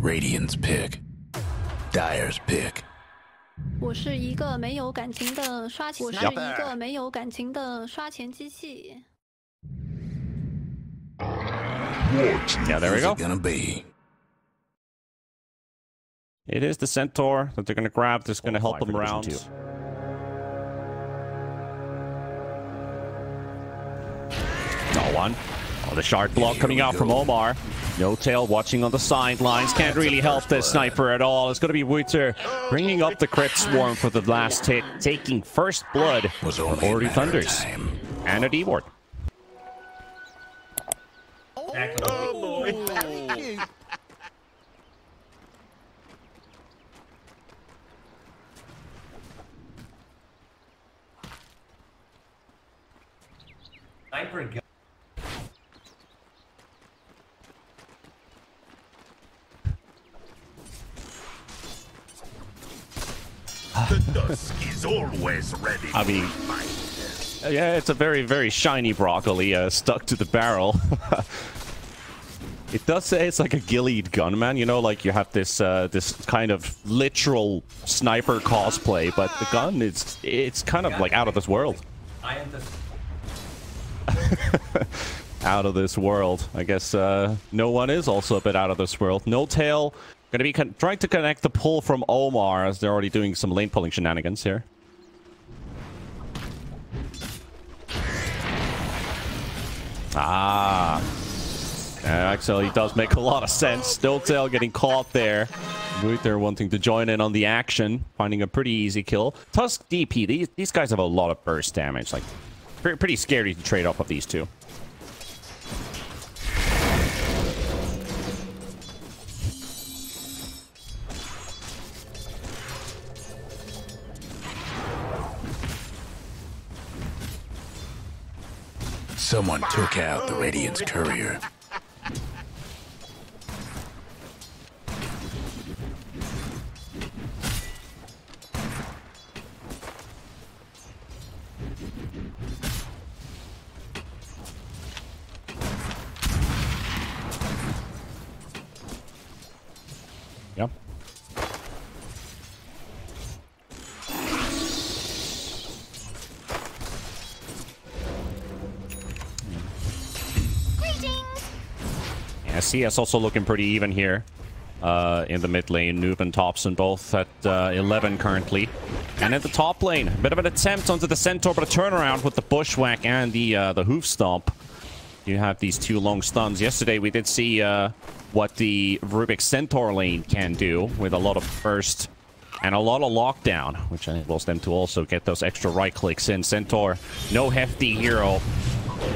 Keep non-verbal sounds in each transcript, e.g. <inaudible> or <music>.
Radiant's pick. Dire's pick. 我是一个没有感情的刷钱，我是一个没有感情的刷钱机器。Yeah, there we go. Gonna be. It is the centaur that they're gonna grab. That's gonna oh, help them around. Not one. The shard block coming out from Omar. No tail watching on the sidelines. Can't really help this sniper at all. It's going to be Wouter bringing up the crit swarm for the last hit, taking first blood Was on Ooredoo Thunders and a D-ward. Sniper The dusk is always ready. I mean, yeah, it's a very, very shiny broccoli uh, stuck to the barrel. <laughs> it does say it's like a gillied gunman, you know, like you have this uh, this kind of literal sniper cosplay, but the gun is it's kind of like out of this world. I am the <laughs> out of this world. I guess uh, no one is also a bit out of this world. No tail. To be trying to connect the pull from Omar as they're already doing some lane pulling shenanigans here. Ah. Actually, does make a lot of sense. No tail getting caught there. Wouter wanting to join in on the action, finding a pretty easy kill. Tusk DP, these, these guys have a lot of burst damage. Like, pretty scary to trade off of these two. Someone took out the Radiant's courier. Yep. Yeah, CS also looking pretty even here uh, in the mid lane. Noob and Thompson both at uh, 11 currently. And in the top lane, a bit of an attempt onto the Centaur, but a turnaround with the Bushwhack and the uh, the Hoof Stomp. You have these two long stuns. Yesterday, we did see uh, what the Rubik Centaur lane can do with a lot of burst and a lot of lockdown, which enables them to also get those extra right clicks in. Centaur, no hefty hero.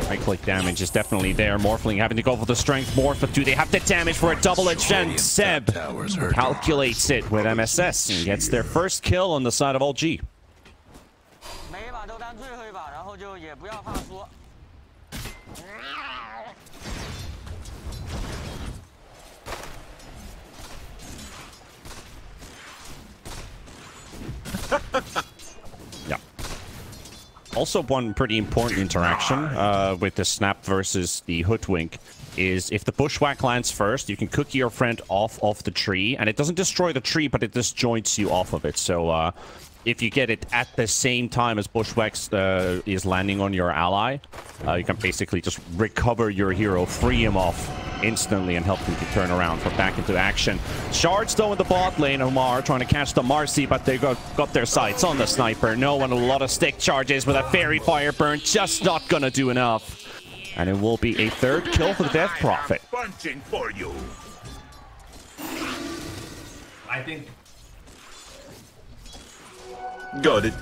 Right click damage is definitely there. Morphling having to go for the strength morph, but do they have the damage for a double edge? And Seb calculates it with MSS and gets their first kill on the side of LG. <laughs> Also, one pretty important interaction uh, with the snap versus the hoodwink is if the bushwhack lands first, you can cookie your friend off of the tree, and it doesn't destroy the tree, but it disjoints you off of it. So uh, if you get it at the same time as bushwhacks uh, is landing on your ally, uh, you can basically just recover your hero, free him off instantly, and help him to turn around for back into action. Shards though in the bot lane, Omar trying to catch the Marci, but they got, got their sights on the sniper. No one, a lot of stick charges with a fairy fire burn, just not gonna do enough. And it will be a third kill for the Death Prophet. Punching for you. I think Got it.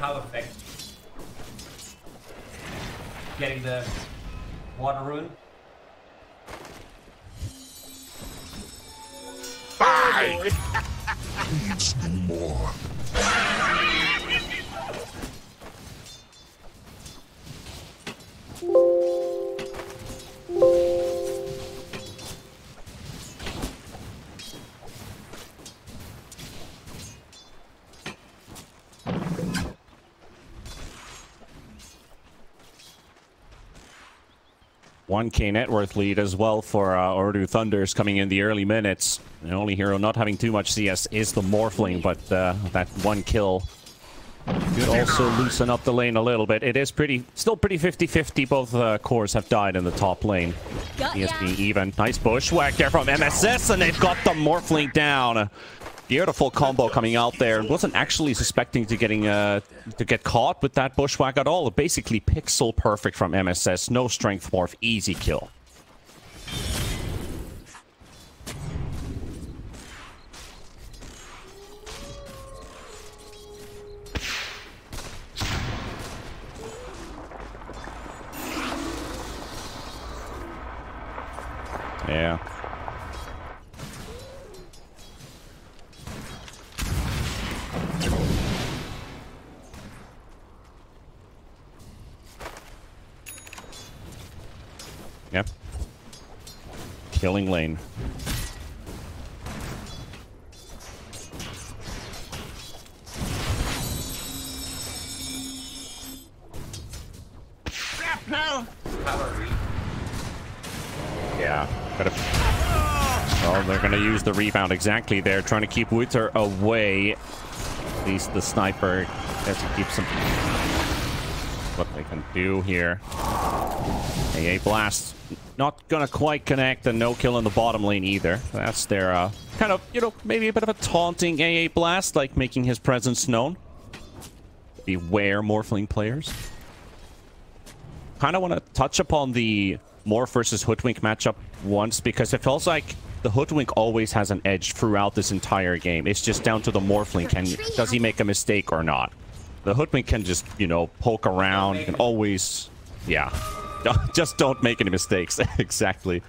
How effective. Getting the water rune. Bye! Needs no more. Thank <laughs> you. 1k net worth lead as well for uh, Ooredoo Thunders coming in the early minutes. The only hero not having too much CS is the Morphling, but uh, that one kill could also loosen up the lane a little bit. It is pretty, still pretty 50-50. Both uh, cores have died in the top lane. ESP even. Nice bushwhack there from MSS, and they've got the Morphling down. Beautiful combo coming out there. Wasn't actually suspecting to getting uh, to get caught with that bushwhack at all. Basically pixel perfect from MSS. No strength morph. Easy kill. Yeah. Yep. Lane. Yeah. Gotta... They're gonna use the rebound exactly there, trying to keep Wither away. At least the sniper has to keep some... What they can do here. AA Blast not gonna quite connect and no kill in the bottom lane either. That's their uh, kind of, you know, maybe a bit of a taunting AA Blast, like making his presence known. Beware Morphling players. Kind of want to touch upon the Morph versus Hoodwink matchup once because it feels like the Hoodwink always has an edge throughout this entire game. It's just down to the Morphling. Can does he make a mistake or not? The Hoodwink can just, you know, poke around. You can always, yeah. <laughs> just don't make any mistakes. <laughs> exactly.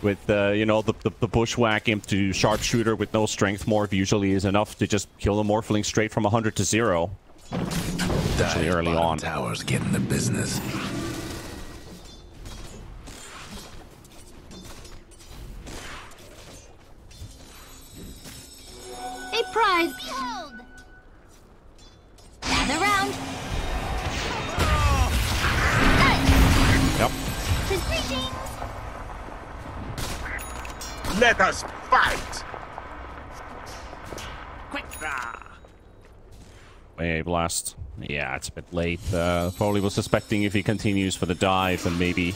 With, uh, you know, the, the, the bushwhack into sharpshooter with no strength morph usually is enough to just kill the morphling straight from 100 to 0. Especially early on. Towers getting the business. A prize, behold! Gather round. Yep. Let us fight! AA Blast. Yeah, it's a bit late. Uh, probably was suspecting if he continues for the dive and maybe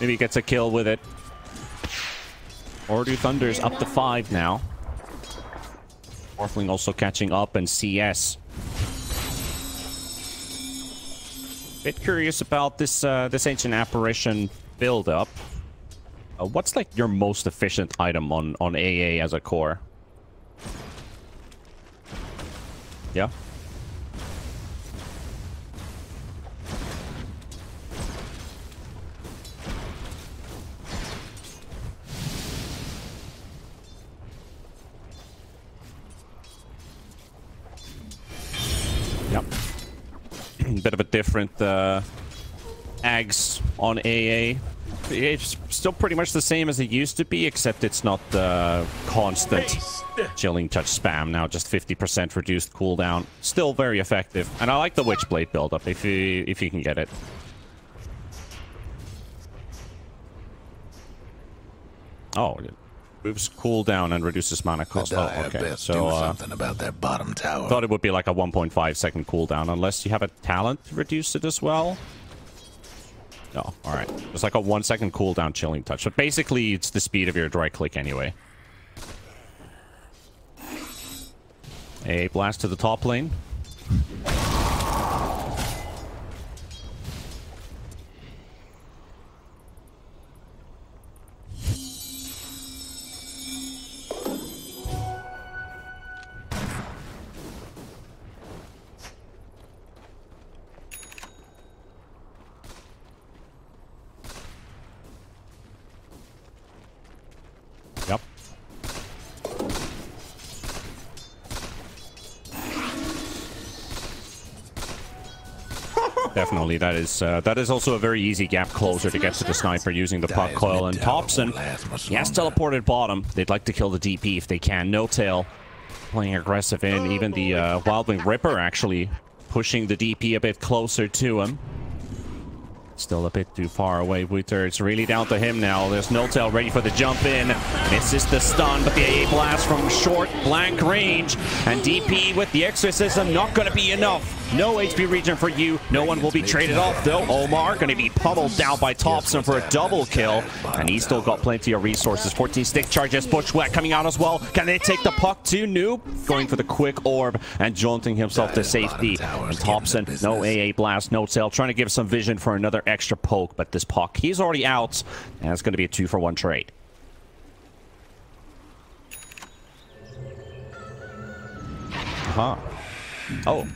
maybe gets a kill with it. Ooredoo Thunder's up to five now. Morphling also catching up and CS. Bit curious about this uh, this ancient apparition build up. Uh, what's like your most efficient item on on AA as a core? Yeah. Different uh, ags on AA. It's still pretty much the same as it used to be, except it's not uh, constant chilling touch spam. Now just 50% reduced cooldown. Still very effective. And I like the Witchblade buildup if you if you can get it. Oh, moves cooldown and reduces mana cost. Oh, okay. So do uh, something about that bottom tower. thought it would be like a 1.5 second cooldown, unless you have a talent to reduce it as well. No, all right. It's like a one second cooldown chilling touch. But basically, it's the speed of your dry click anyway. A blast to the top lane. Definitely, that is uh, that is also a very easy gap closer to get to the sniper using the puck coil and mid-tower Thompson. won't last much He has teleported bottom. They'd like to kill the DP if they can. No tail, playing aggressive in. Even the uh, Wildwing Ripper actually pushing the DP a bit closer to him. Still a bit too far away. Wouter, it's really down to him now. There's no tail ready for the jump in. Misses the stun, but the AA blast from short blank range. And DP with the exorcism not going to be enough. No HP region for you. No one will be traded off though. Omar going to be pummeled down by Thompson for a double kill. And he's still got plenty of resources. 14 stick charges. Bushwhack coming out as well. Can they take the puck to Noob? Going for the quick orb and jaunting himself to safety. And Thompson, no AA blast, no tail. Trying to give some vision for another extra poke. But this puck, he's already out. And it's going to be a two for one trade. Huh. Oh,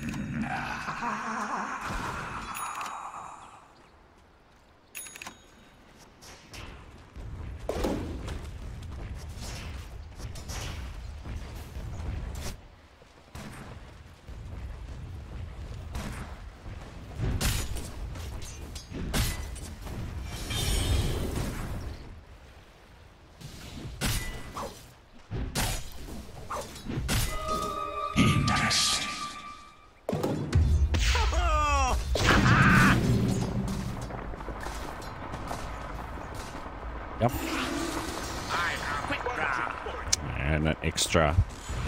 extra,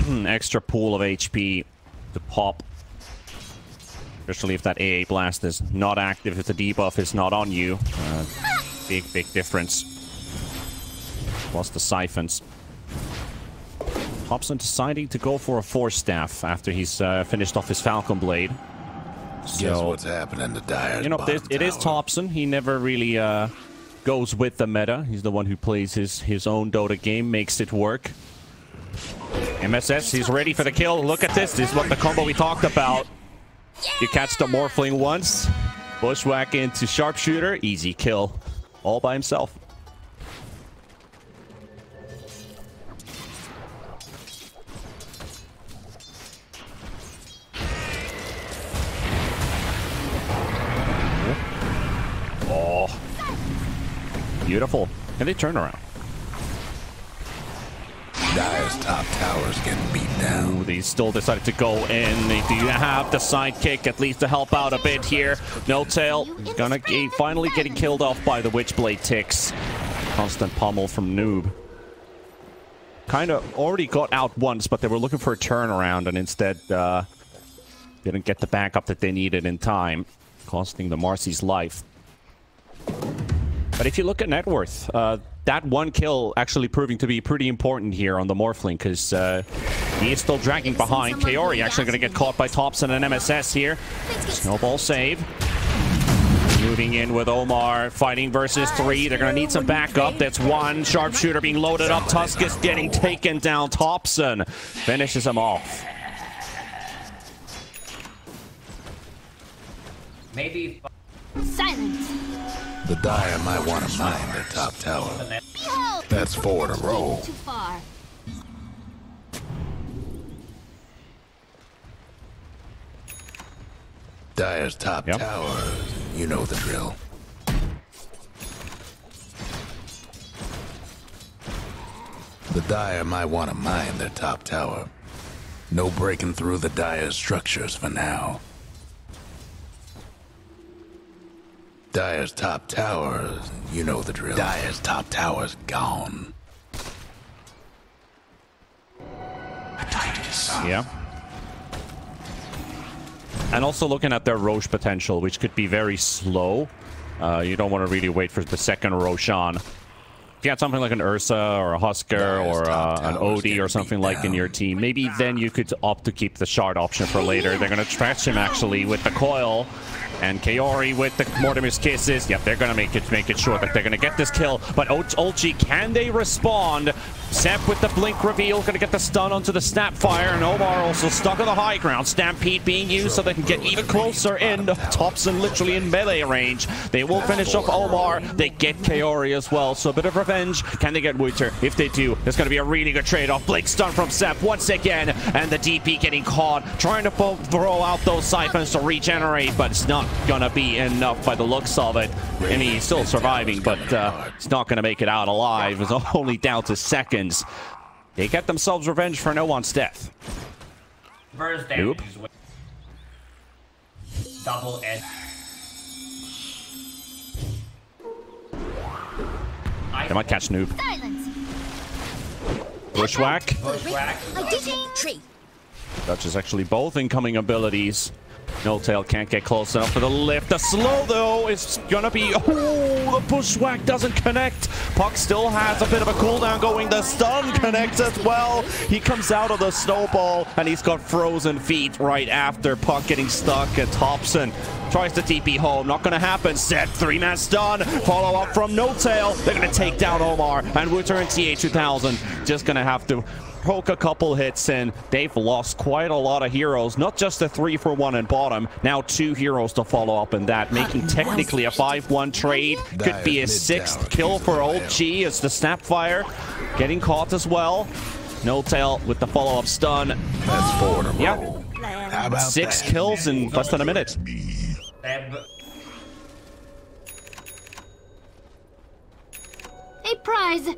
<clears throat> extra pool of HP to pop. Especially if that AA blast is not active, if the debuff is not on you. Uh, big, big difference. Plus the siphons. Thompson deciding to go for a force staff after he's uh, finished off his Falcon Blade. Guess So, what's happening to Dire's you know, this, it is? Thompson. He never really uh, goes with the meta. He's the one who plays his, his own Dota game, makes it work. MSS, he's ready for the kill. Look at this. This is what the combo we talked about. You catch the Morphling once, bushwhack into Sharpshooter, easy kill. All by himself. Oh. Beautiful. And they turn around. Top tower's getting beat down. Ooh, they still decided to go in. They do have the sidekick at least to help out a bit here. No tail. Gonna get, finally getting killed off by the Witchblade ticks. Constant pummel from Noob. Kind of already got out once, but they were looking for a turnaround and instead uh, didn't get the backup that they needed in time, costing the Marci's life. But if you look at net worth, uh, that one kill actually proving to be pretty important here on the Morphling because uh, he is still dragging behind. Kaori actually going to get caught by Thompson and MSS here. Snowball save. Moving in with Omar, fighting versus three. They're going to need some backup. That's one sharpshooter being loaded up. Tuskus getting taken down. Thompson finishes him off. Maybe Silence. The Dire might want to mine their top tower. That's four in a row. Too far. Dire's top Yep. tower. You know the drill. The Dire might want to mine their top tower. No breaking through the dire's structures for now. Dire's top tower. You know the drill. Dire's top tower's gone. Yeah. And also looking at their Rosh potential, which could be very slow. Uh, you don't want to really wait for the second Roshan. If you had something like an Ursa or a Huskar or uh, an Odie or something like in your team, maybe then you could opt to keep the shard option for later. They're going to trash him actually with the coil. And Kaori with the Mortimer's kisses. Yep, they're going to make it make it sure that they're going to get this kill. But Ulchi, can they respond? Seb with the blink reveal, going to get the stun onto the Snapfire. And Omar also stuck on the high ground. Stampede being used so they can get even closer in. Thompson literally in melee range. They will finish off Omar. They get Kaori as well. So a bit of revenge. Can they get Wouter? If they do, there's going to be a really good trade-off. Blink stun from Seb once again. And the DP getting caught. Trying to throw out those siphons to regenerate. But it's not going to be enough by the looks of it. And he's still surviving, but uh, he's not going to make it out alive. It's only down to seconds. Falcons. They get themselves revenge for no one's death. First nope. Double edge. They might catch Noob. Silence. Bushwhack. Bushwhack. Dutch is actually both incoming abilities. No tail can't get close enough for the lift. The slow, though, is gonna be... Oh, the bushwhack doesn't connect. Puck still has a bit of a cooldown going. The stun connects as well. He comes out of the snowball, and he's got frozen feet right after Puck getting stuck. And Thompson tries to TP home. Not gonna happen. Set three-man stun. Follow up from No Tail. They're gonna take down Omar. And Wouter and TA2000 just gonna have to poke a couple hits in. They've lost quite a lot of heroes. Not just a three for one in bottom. Now two heroes to follow up in that, making technically a 5-1 trade. Could be a sixth kill for Old G as the Snapfire getting caught as well. No tail with the follow-up stun. That's four in a Yeah. row. How Six that? kills in less than a minute. A prize.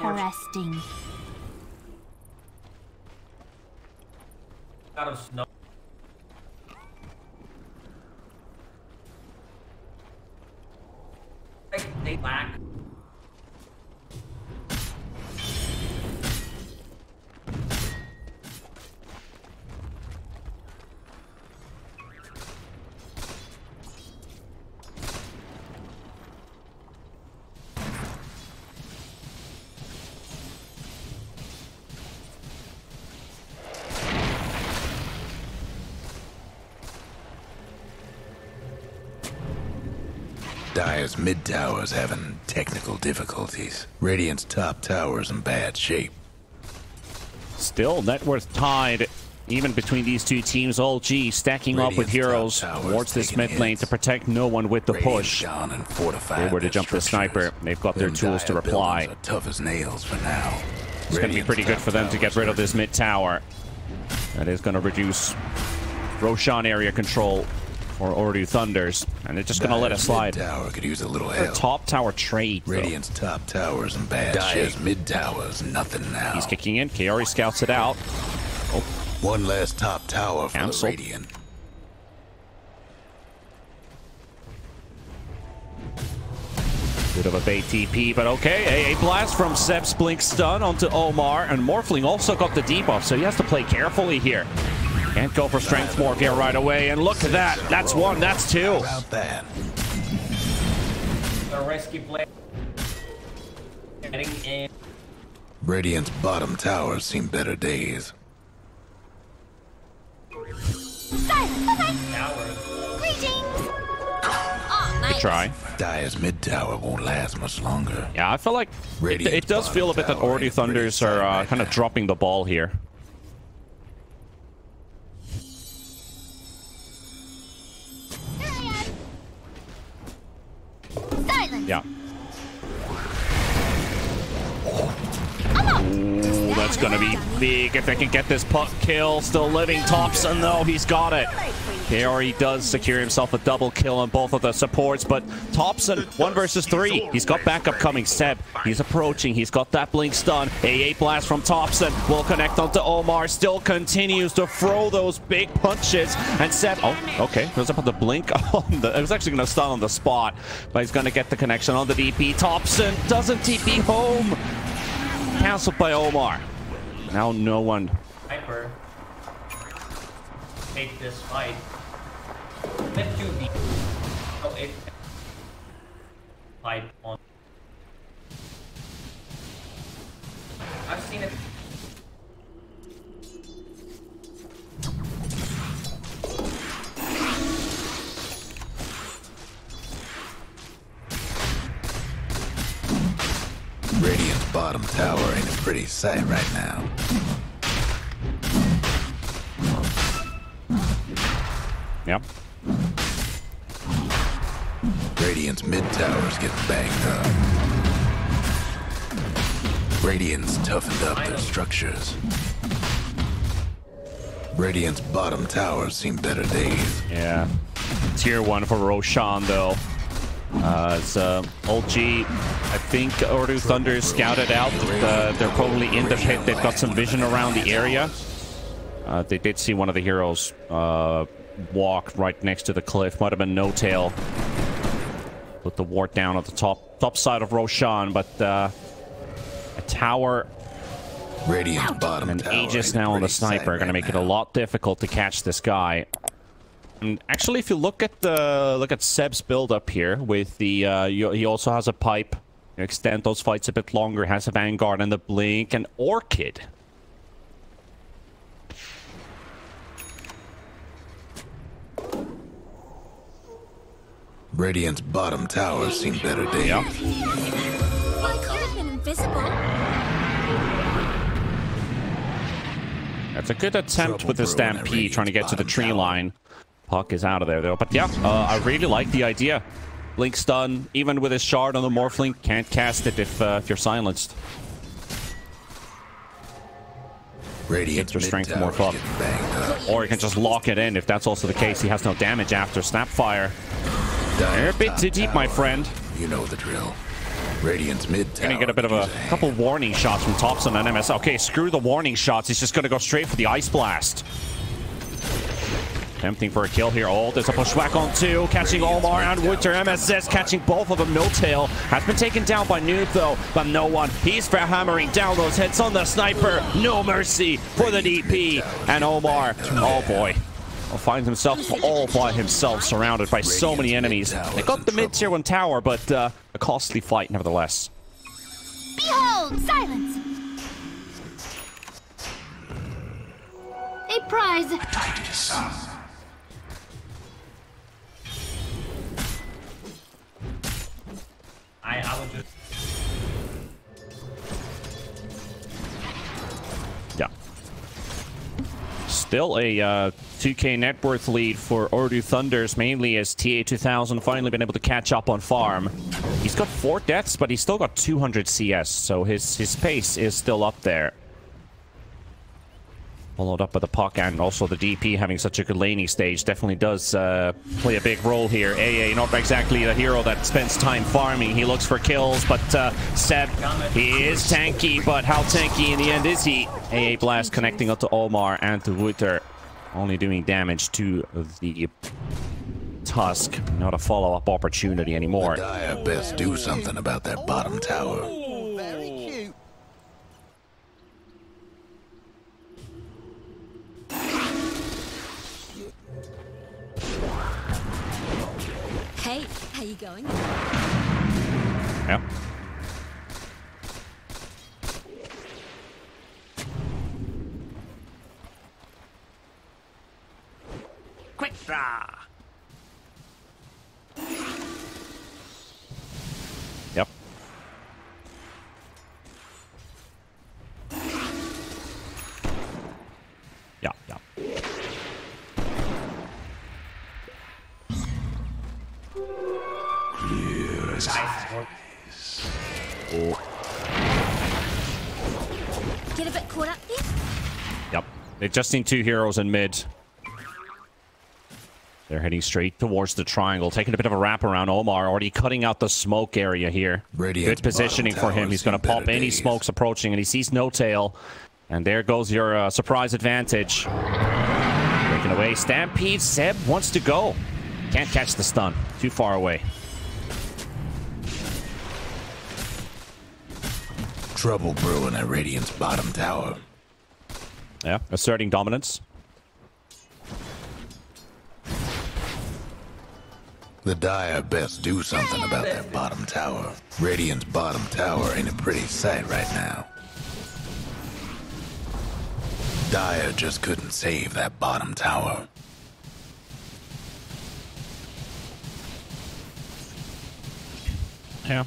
Interesting. out of snow. Like, They lack. Mid tower's having technical difficulties. Radiant's top tower's in bad shape. Still, net worth tied. Even between these two teams, Old G stacking up with heroes top tower is towards this mid lane hits. to protect no one with the Radiant's push. gone and fortified They were to jump the sniper. They've got their tools to reply. tough as nails for now. It's going to be pretty good for them to get rid of this mid tower. That is going to reduce Roshan area control for Ooredoo Thunders. And they're just going to let it slide. Tower could use a little help. top tower trade. though. Radiant's top tower's and bad shape. mid tower's nothing now. He's kicking in. Kaori scouts it out. Oh. One last top tower for Cancel. the Radiant. Bit of a bait TP, but okay. A, a blast from Seb's Blink stun onto Omar, and Morphling also got the debuff, so he has to play carefully here. Can't go for Strength Morph here right away, and look at that. That's one, that's two. How about that? The rescue play. Getting in. Radiant's bottom tower's seen better days. Silence. Bye-bye. Tower. Greetings. Oh, nice. Try. Dire's mid tower won't last much longer. Yeah, I feel like it, it does feel a bit that bottom tower Ooredoo ain't Thunders are uh, kind of dropping the ball here. Here Yeah. I'm. Ooh, that's gonna be big if they can get this puck kill. Still living Thompson though, he's got it. Kaori does secure himself a double kill on both of the supports, but Thompson, one versus three. He's got backup coming. Seb, he's approaching. He's got that blink stun. AA blast from Thompson will connect onto Omar. Still continues to throw those big punches. And Seb, oh, okay, goes up with the blink <laughs> on the. It was actually gonna stun on the spot, but he's gonna get the connection on the DP. Thompson doesn't TP home. Cancelled by Omar. Now no one. Hyper. Take this fight. Let you be. Oh, it. Fight on. I've seen it. Radiant's bottom tower ain't a pretty sight right now. Yep. Radiant's mid tower's getting banged up. Radiant's toughened up their structures. Radiant's bottom tower's seen better days. Yeah. Tier one for Roshan though. Uh, it's uh, Old G. I think Ooredoo Thunder is scouted out. that, uh, they're probably in the pit. They've got some vision around the area. Uh, they did see one of the heroes uh, walk right next to the cliff. Might have been no tail. Put the ward down at the top top side of Roshan, but uh, a tower Radiant's bottom and tower Aegis now on the sniper are going to right make it a lot difficult to catch this guy. And actually, if you look at the look at Seb's build up here with the uh, you- he also has a pipe. You extend those fights a bit longer. Has a vanguard and the blink and orchid. Radiant's bottom tower seen better days. Yeah. Well, it could have been invisible. That's a good attempt Trouble with the brewing at stampede, trying to get to the tree tower. line. Puck is out of there though. But yeah, uh, I really like the idea. Blink stun, even with his shard on the Morphling, can't cast it if uh, if you're silenced. Radiant's Extra mid strength tower's morph up. up. Or he can just lock it in if that's also the case. He has no damage after Snapfire. You're a bit too deep, my friend. You know the drill. Radiant's mid tower. Gonna get a bit of could a couple warning shots from Thompson and MS. Okay, screw the warning shots. He's just gonna go straight for the Ice Blast. Tempting for a kill here. Oh, there's a pushback on two. Catching Omar and Winter. MSS catching both of them. No tail. Has been taken down by Noob though, but no one. He's for hammering down those hits on the sniper. No mercy for the DP. And Omar, oh boy. Will find himself all by himself, surrounded by so many enemies. They got the mid tier one tower, but uh, a costly fight nevertheless. Behold, silence. A prize. I, I would just. Yeah. Still a uh, 2k net worth lead for Ooredoo Thunders, mainly as TA2000 finally been able to catch up on farm. He's got four deaths, but he's still got 200 CS, so his, his pace is still up there. Followed up by the puck and also the DP having such a good laning stage definitely does uh, play a big role here. AA not exactly the hero that spends time farming. He looks for kills, but uh, Seb, he is tanky, but how tanky in the end is he? AA Blast connecting up to Omar and to Wouter. Only doing damage to the Tusk. Not a follow-up opportunity anymore. Dire best do something about that bottom tower. Hey, how you going? Yeah. They've just seen two heroes in mid. They're heading straight towards the triangle, taking a bit of a wrap around Omar, already cutting out the smoke area here. Radiant's Good positioning for him. He's going to pop any days. smokes approaching, and he sees no tail. And there goes your uh, surprise advantage. Taken away. Stampede. Seb wants to go. Can't catch the stun. Too far away. Trouble brewing at Radiant's bottom tower. Yeah, asserting dominance. The Dire best do something about that bottom tower. Radiant's bottom tower ain't a pretty sight right now. Dire just couldn't save that bottom tower. Yeah.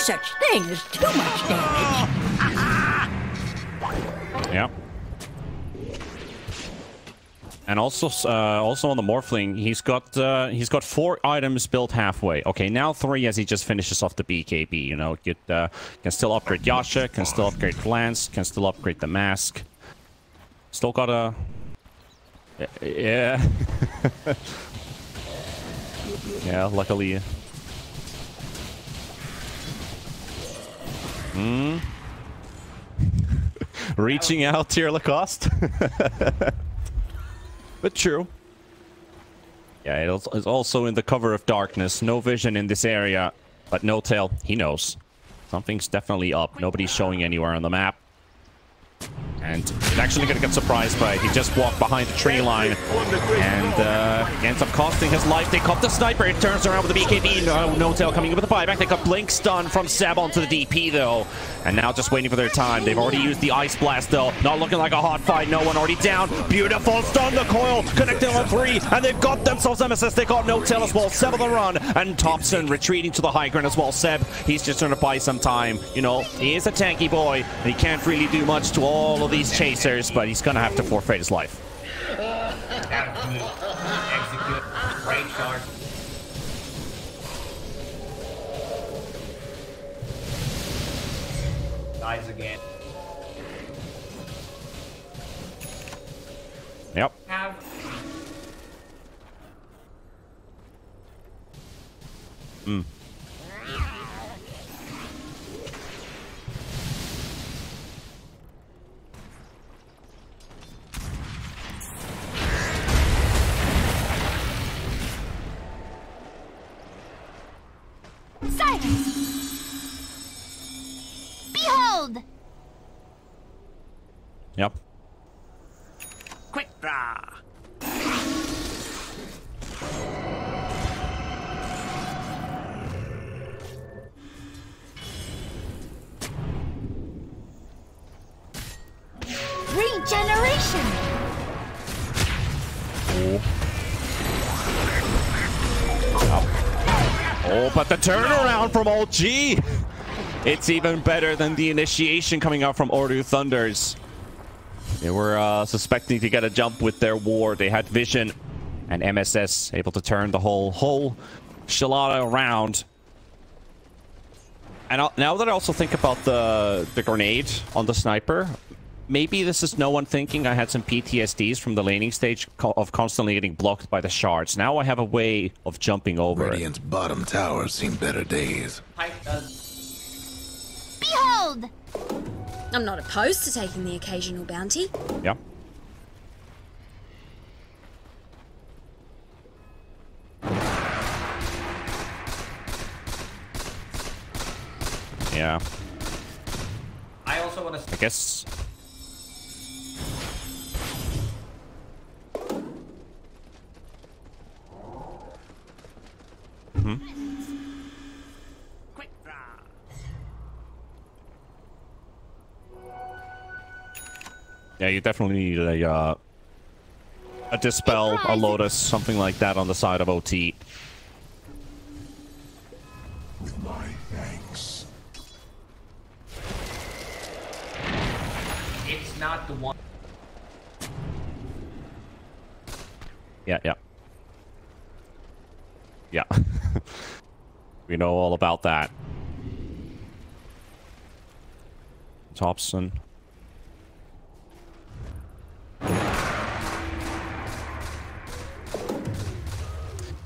Such thing as too much damage. Yeah. And also, uh, also on the Morphling, he's got uh, he's got four items built halfway. Okay, now three as he just finishes off the BKB. You know, get uh, can still upgrade Yasha, can still upgrade Lance, can still upgrade the mask. Still got a Yeah. <laughs> yeah, luckily. Hmm. Reaching out here, Lacoste. <laughs> but true. Yeah, it's also in the cover of darkness. No vision in this area. But no tail, he knows. Something's definitely up. Nobody's showing anywhere on the map. And he's actually going to get surprised by it. He just walked behind the tree line and uh, ends up costing his life. They caught the sniper. It turns around with the BKB. No, no tail coming in with the buyback. They got Blink stun from Seb onto the DP, though. And now just waiting for their time. They've already used the Ice Blast, though. Not looking like a hot fight. No one already down. Beautiful stun. The coil connecting on three. And they've got themselves Nemesis. They got no tail as well. Seb on the run. And Thompson retreating to the high ground as well. Seb, he's just trying to buy some time. You know, he is a tanky boy. he can't really do much to all of these chasers, but he's to have to forfeit his life. Dies again. Yep. Have Yep. Quick draw. Regeneration! Oh, Oh, but the turnaround from OG! It's even better than the initiation coming out from Ooredoo Thunders. They were uh, suspecting to get a jump with their war. They had vision, and MSS able to turn the whole whole Shalada around. And I'll, now that I also think about the the grenade on the sniper, maybe this is no one thinking I had some PTSDs from the laning stage co of constantly getting blocked by the shards. Now I have a way of jumping over it. Radiant's bottom tower seen better days. Behold! I'm not opposed to taking the occasional bounty. Yeah. Yeah, I also want to. I guess. Hmm. Yeah, you definitely need a uh, a dispel, a lotus, something like that on the side of OT. With my thanks. It's not the one. Yeah, yeah. Yeah. <laughs> we know all about that. Thompson.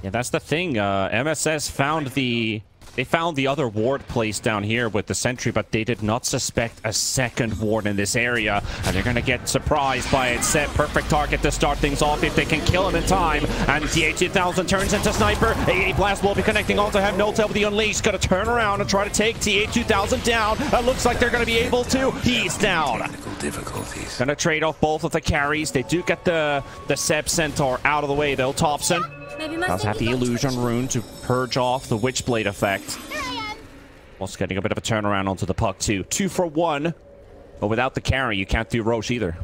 Yeah, that's the thing. Uh, MSS found the... They found the other ward place down here with the sentry, but they did not suspect a second ward in this area. And they're going to get surprised by it. Set perfect target to start things off if they can kill him in time. And TA2000 turns into Sniper. AA Blast will be connecting on to have no tail with the Unleashed. Going to turn around and try to take TA2000 down. It looks like they're going to be able to. He's down. Technical difficulties. Going to trade off both of the carries. They do get the, the Seb Centaur out of the way, though. Thompson Does have the illusion rune to purge off the Witchblade effect. Also getting a bit of a turnaround onto the puck, too. Two for one. But without the carry, you can't do Rosh either.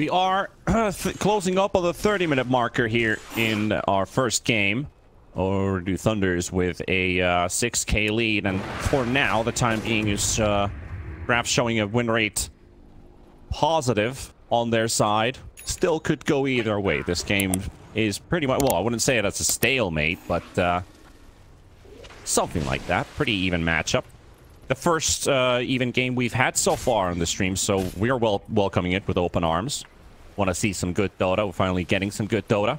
We are <clears throat> closing up on the 30 minute marker here in our first game. Ooredoo Thunders with a uh, 6k lead, and for now, the time being is uh, graph showing a win rate positive on their side. Still could go either way. This game is pretty much, well, I wouldn't say it as a stalemate, but uh, something like that. Pretty even matchup. The first uh, even game we've had so far on the stream, so we are well welcoming it with open arms. Want to see some good Dota. We're finally getting some good Dota.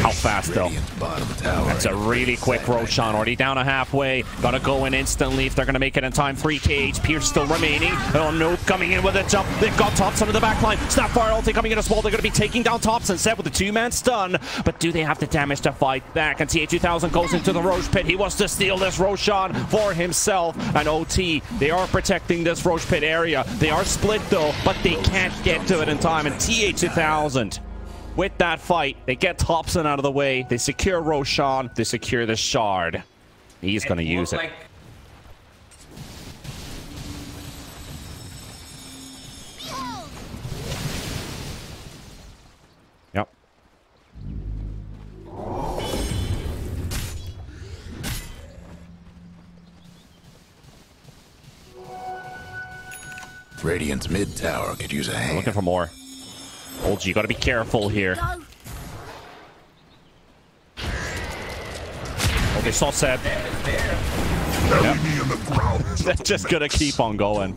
How fast though? That's a really quick Roshan. Already down a halfway. Gotta go in instantly if they're gonna make it in time. 3k HP still remaining. Oh no, coming in with a jump. They've got Thompson in the back line. Snapfire ulti coming in as well. They're gonna be taking down Thompson. Set with a two-man stun. But do they have the damage to fight back? And TA2000 goes into the Rosh pit. He wants to steal this Roshan for himself. And OT, they are protecting this Rosh pit area. They are split though, but they can't get to it in time. And TA2000 with that fight, they get Thompson out of the way, they secure Roshan, they secure the shard. He's going to use it. Like Yep. Radiant's mid tower could use a hand. Looking for more. Old G, got to be careful here. Oh, they saw Seb. Enemy in the ground. They're just gonna keep on going.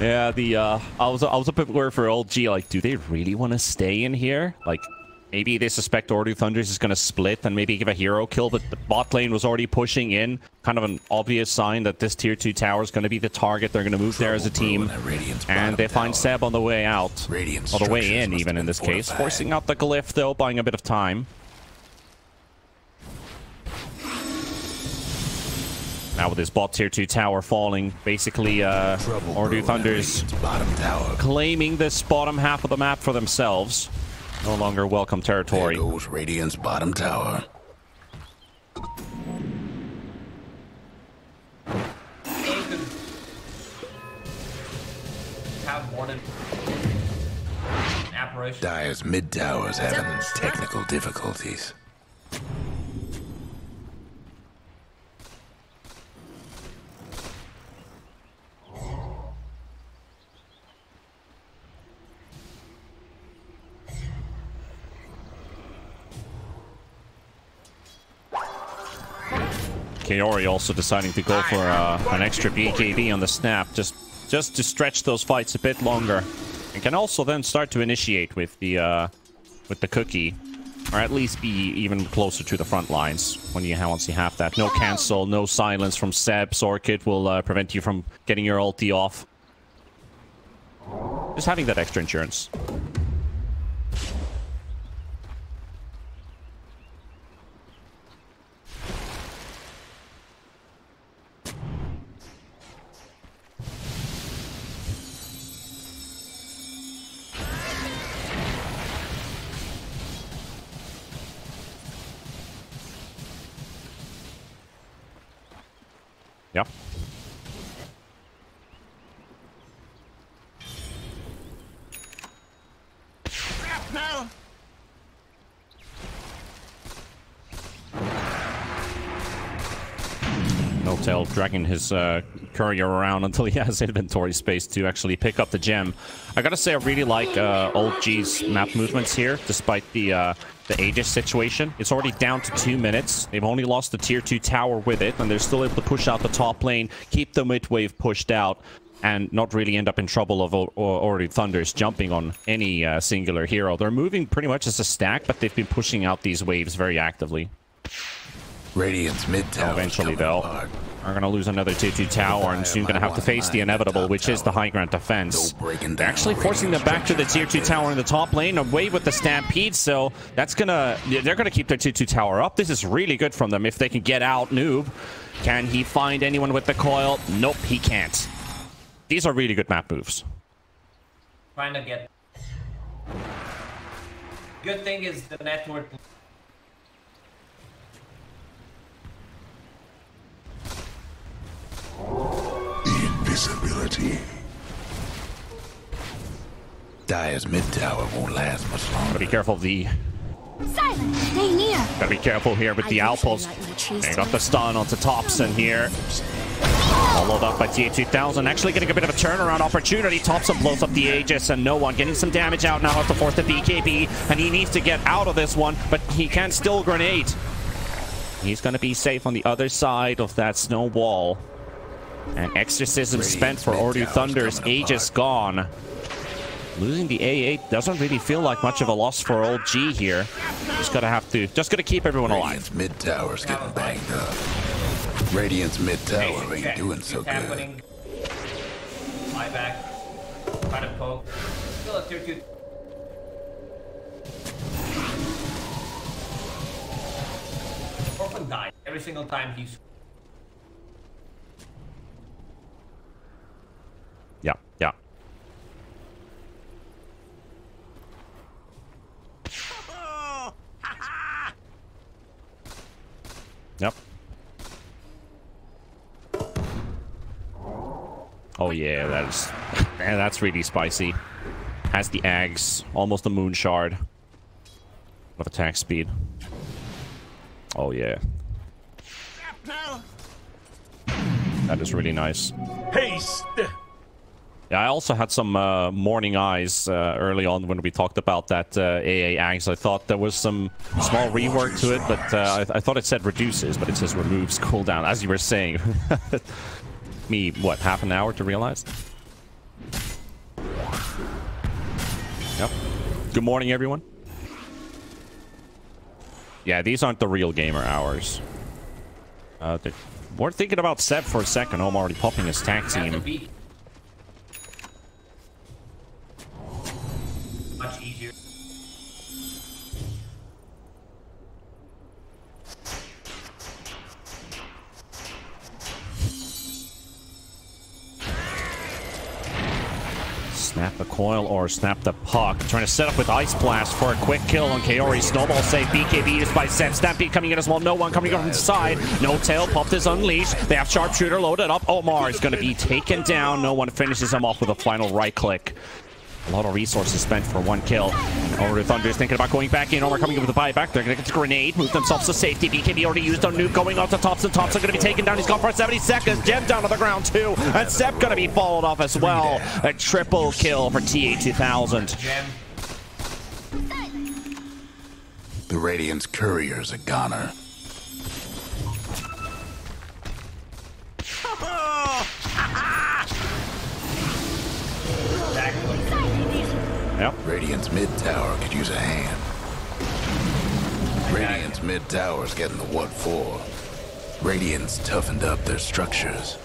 Yeah, the uh, I was I was a bit worried for old G. Like, do they really want to stay in here? Like, maybe they suspect Ooredoo Thunders is gonna split and maybe give a hero kill, but the bot lane was already pushing in. Kind of an obvious sign that this tier two tower is gonna be the target. They're gonna move there as a team, and they find Seb on the way out, Radiant or the way in, even in this case, forcing out the glyph though, buying a bit of time. Now with this bot tier 2 tower falling, basically uh, Trouble Ooredoo Thunders claiming this bottom half of the map for themselves. No longer welcome There territory. goes Radiant's bottom tower. aim could have more than apparition. Dire's mid tower's having technical difficulties. Kaori also deciding to go for uh, an extra BKB on the snap, just just to stretch those fights a bit longer, and can also then start to initiate with the uh, with the cookie, or at least be even closer to the front lines when you once you have that. No cancel, no silence from Seb. Sorkit will uh, prevent you from getting your ulti off. Just having that extra insurance. Yeah. Tail dragging his uh, courier around <laughs> until he has inventory space to actually pick up the gem. I gotta say, I really like uh, Old G's map movements here, despite the uh, the Aegis situation. It's already down to two minutes. They've only lost the tier two tower with it, and they're still able to push out the top lane, keep the mid wave pushed out, and not really end up in trouble of Ooredoo Thunders jumping on any uh, singular hero. They're moving pretty much as a stack, but they've been pushing out these waves very actively. Radiant's mid tower. Oh, eventually, though, are going to lose another 2-2 tower and soon going to have to face the inevitable, which is the high ground defense. They're actually forcing them back to the tier 2 tower in the top lane, away with the Stampede, so that's going to... They're going to keep their 2-2 tower up. This is really good from them if they can get out Noob. Can he find anyone with the coil? Nope, he can't. These are really good map moves. Trying to get. Good thing is the network. Dire's mid tower won't last much Gotta longer. be careful of the Silent. Stay near. Gotta be careful here with I the usually outpost. like They got the stun onto Thompson here. Followed up by TA2000. Actually getting a bit of a turnaround opportunity. Thompson blows up the Aegis and no one. Getting some damage out now to force the BKB. And he needs to get out of this one, but he can still grenade. He's gonna be safe on the other side of that snow wall. And Exorcism spent for Ooredoo Thunder's Aegis gone. Losing the Aegis doesn't really feel like much of a loss for old G here. Just gotta have to, just gotta keep everyone alive. Radiant's mid tower's getting banged up. Radiant's mid tower ain't doing so good. winning. Fly back. Try to poke. Still a tier 2. Orphan died every single time he's. Yeah, yeah. Yep. Oh yeah, that is, <laughs> that's really spicy. Has the Ags, almost a Moon Shard of attack speed. Oh yeah, that is really nice. Haste! Yeah, I also had some uh, morning eyes uh, early on when we talked about that uh, AA Ags. I thought there was some small rework to it, but uh, I, I thought it said reduces, but it says removes cooldown, as you were saying. <laughs> Me, what, half an hour to realize? Yep. Good morning, everyone. Yeah, these aren't the real gamer hours. Uh, we're thinking about Seb for a second. I'm already popping his tag team. Snap the coil or snap the puck. Trying to set up with Ice Blast for a quick kill on Kaori. Snowball save. BKB used by Seb. Stampede coming in as well. No one coming up from the side. No tail. Popped is unleashed. They have Sharpshooter loaded up. Omar is going to be taken down. No one finishes him off with a final right click. A lot of resources spent for one kill. To Thunder is thinking about going back in. Omar coming up with the buyback. They're going to get the grenade. Move themselves to safety. BKB already used on Nuke. Going off to Thompson. Thompson going to be taken down. He's gone for 70 seconds. Gem down to the ground too. And Seb going to be followed off as well. A triple kill for TA2000. Gem. The Radiant's courier's a goner. Yep. Radiant's mid tower could use a hand. Radiant's mid tower's getting the what for. Radiant's toughened up their structures.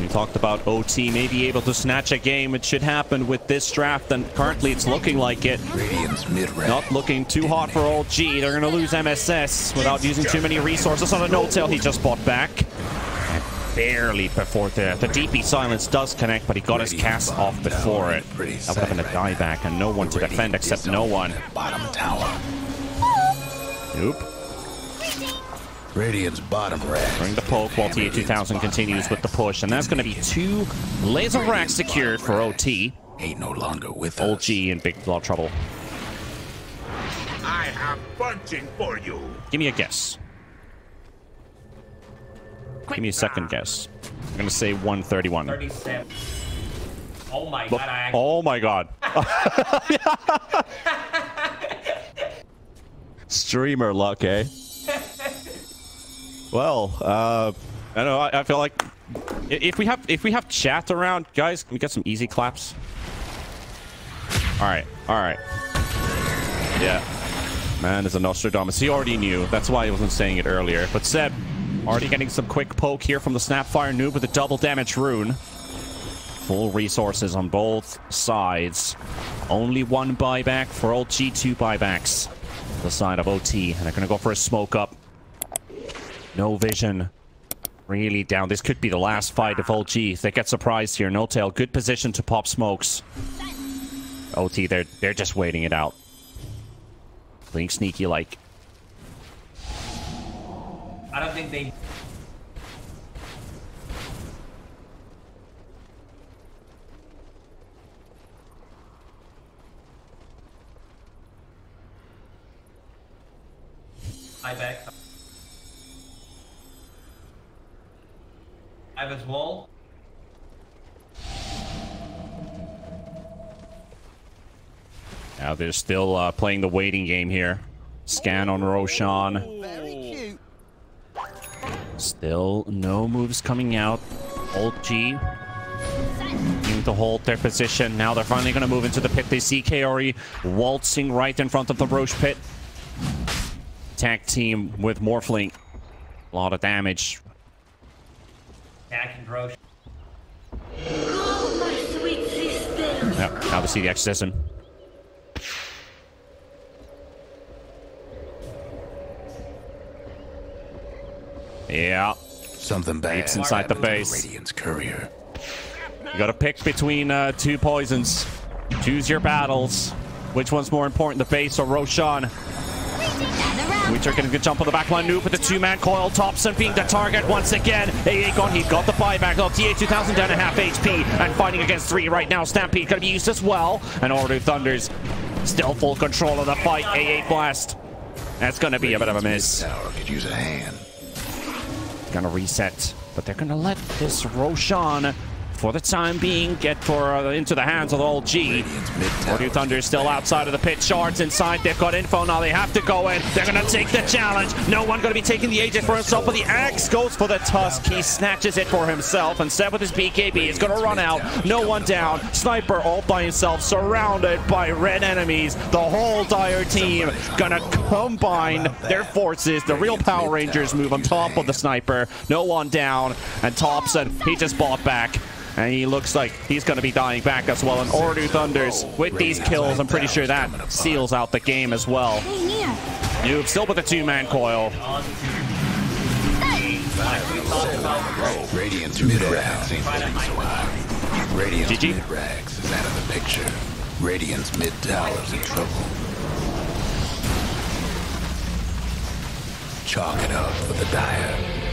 We talked about OT may be able to snatch a game. It should happen with this draft, and currently it's looking like it. Radiant's mid range. Not looking too hot for old G. They're going to lose MSS without using too many resources on a no-tail he just bought back. And barely before the, the DP silence does connect, but he got his cast off before it. That would have been a dieback and no one to defend except no one. Bottom tower. Nope. Radiant's bottom rack. Bring the poke while TA2000 continues with the push, and that's going to be two laser racks secured for OT. Ain't no longer with Old us. G in big lot of trouble. I have bunching for you. Give me a guess. Give me a second guess. I'm going to say 131. 37. Oh my god, I Oh my god. <laughs> Streamer luck, eh? Well, uh, I don't know. I, I feel like if we have if we have chat around, guys, can we get some easy claps? All right, all right. Yeah, man is a Nostradamus. He already knew. That's why he wasn't saying it earlier. But Seb, already getting some quick poke here from the Snapfire noob with a double damage rune. Full resources on both sides. Only one buyback for old G2 buybacks. The side of OT, and they're gonna go for a smoke up. No vision. Really down. This could be the last fight of OG. If they get surprised here, no tail. Good position to pop smokes. OT, they're they're just waiting it out. Playing sneaky like. I don't think they... I back. I have wall. Now they're still uh, playing the waiting game here. Scan on Roshan. Very cute. Still no moves coming out. Old G need to hold their position. Now they're finally going to move into the pit. They see Kaori waltzing right in front of the Rosh pit. Tag team with Morphling. A lot of damage. Attacking Rosh. Oh, my sweet sister. Yep, now they see the Exorcism. Yeah, Something bad. Inside the base. Radiant's courier. you gotta pick between uh, two poisons. Choose your battles. Which one's more important, the base or Roshan? We took a good jump on the backline. Noob with the two-man coil. Thompson being the target once again. AA gone. He's got the buyback of TA 2000 down a half HP and fighting against three right now. Stampede gonna be used as well. And Ooredoo Thunders still full control of the fight. AA blast. That's gonna be a bit of a miss. Could use a hand. Gonna reset, but they're gonna let this Roshan, for the time being, get for uh, into the hands of the old G. Ooredoo Thunder is still outside of the pit. Shards inside. They've got info now. They have to go in. They're going to take the challenge. No one going to be taking the Aegis for himself, but the Axe goes for the Tusk. He snatches it for himself. Instead with his BKB, he's going to run out. No one down. Sniper all by himself, surrounded by red enemies. The whole Dire team going to combine their forces. The real Power Rangers move on top of the Sniper. No one down. And Thompson, he just bought back. And he looks like he's going to be dying back as well. And Ooredoo Thunders, with these kills, I'm pretty sure that seals out the game as well. Noob still with the two-man coil. Radiant's mid rags ain't looking. Radiant's GG. mid rags is out of the picture. Radiant's mid tower's in trouble. Chalk it up for the dire.